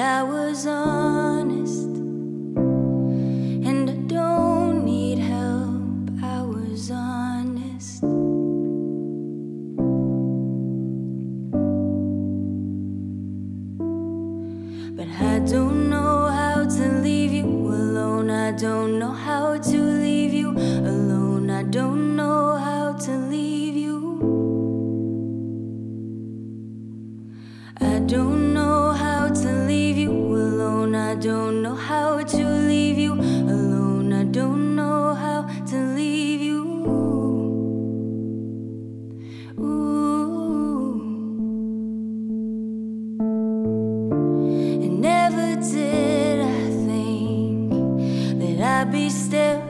honest. And I don't need help, I was honest. But I don't know how to leave you alone. I don't know how to leave you alone. I don't know how to leave you. I don't to leave you alone. I don't know how to leave you. Ooh. And never did I think that I'd be staring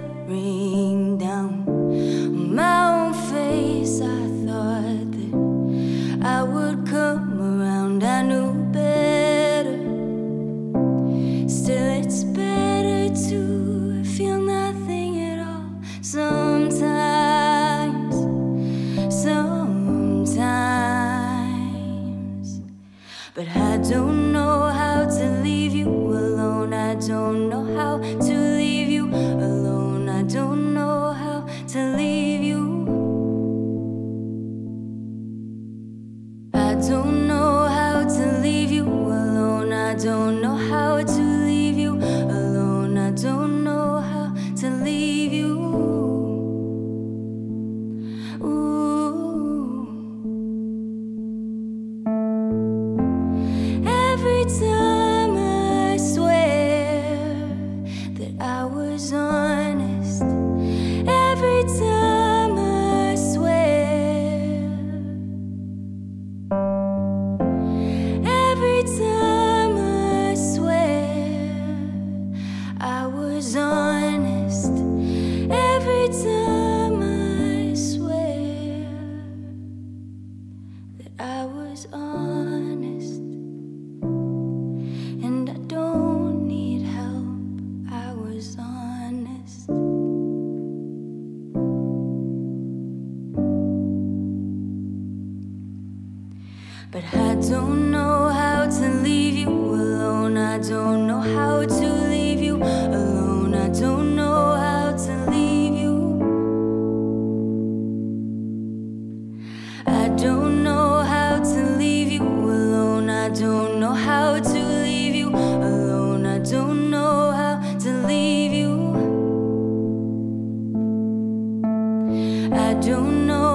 But I don't honest. And I don't need help, I was honest. But I don't know how to leave you alone. I don't I don't know